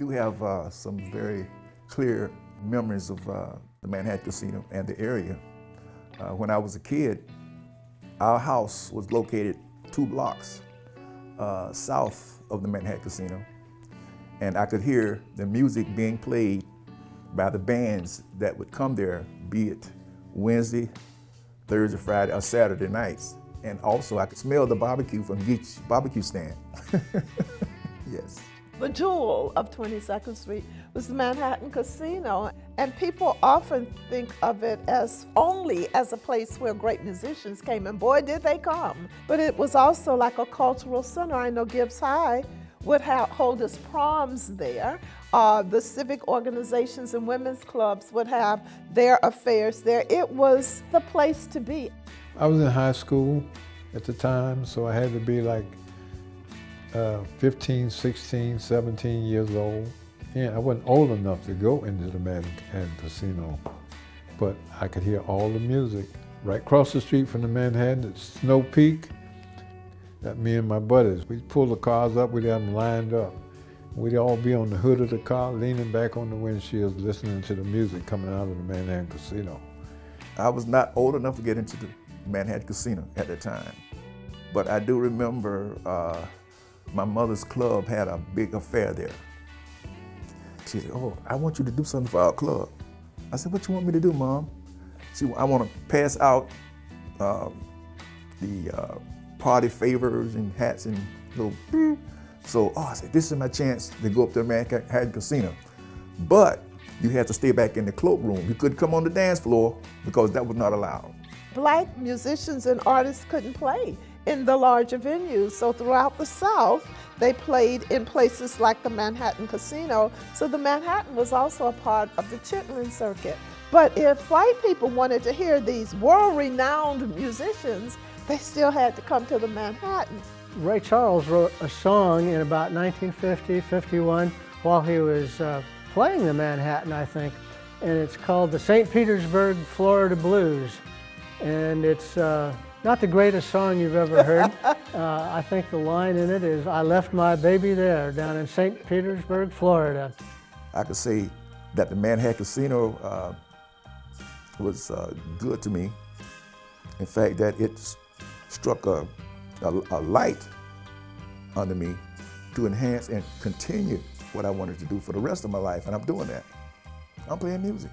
do have uh, some very clear memories of uh, the Manhattan Casino and the area. Uh, when I was a kid, our house was located two blocks uh, south of the Manhattan Casino, and I could hear the music being played by the bands that would come there, be it Wednesday, Thursday, Friday, or Saturday nights. And also I could smell the barbecue from each barbecue stand. yes. The jewel of 22nd Street was the Manhattan Casino, and people often think of it as only as a place where great musicians came, and boy, did they come. But it was also like a cultural center. I know Gibbs High would hold its proms there. Uh, the civic organizations and women's clubs would have their affairs there. It was the place to be. I was in high school at the time, so I had to be like uh, 15, 16, 17 years old. And I wasn't old enough to go into the Manhattan Casino, but I could hear all the music. Right across the street from the Manhattan at Snow Peak, that me and my buddies, we'd pull the cars up, we'd have them lined up. We'd all be on the hood of the car, leaning back on the windshields, listening to the music coming out of the Manhattan Casino. I was not old enough to get into the Manhattan Casino at the time, but I do remember uh, my mother's club had a big affair there. She said, oh, I want you to do something for our club. I said, what you want me to do, Mom? She said, I want to pass out uh, the uh, party favors and hats and little So oh, I said, this is my chance to go up to the Manhattan Casino. But you had to stay back in the cloakroom. You couldn't come on the dance floor because that was not allowed. Black musicians and artists couldn't play in the larger venues. So throughout the South, they played in places like the Manhattan Casino. So the Manhattan was also a part of the Chitlin circuit. But if white people wanted to hear these world-renowned musicians, they still had to come to the Manhattan. Ray Charles wrote a song in about 1950, 51, while he was uh, playing the Manhattan, I think, and it's called the St. Petersburg, Florida Blues. And it's uh, not the greatest song you've ever heard. uh, I think the line in it is, I left my baby there down in St. Petersburg, Florida. I could say that the Manhattan Casino uh, was uh, good to me. In fact, that it struck a, a, a light under me to enhance and continue what I wanted to do for the rest of my life, and I'm doing that. I'm playing music.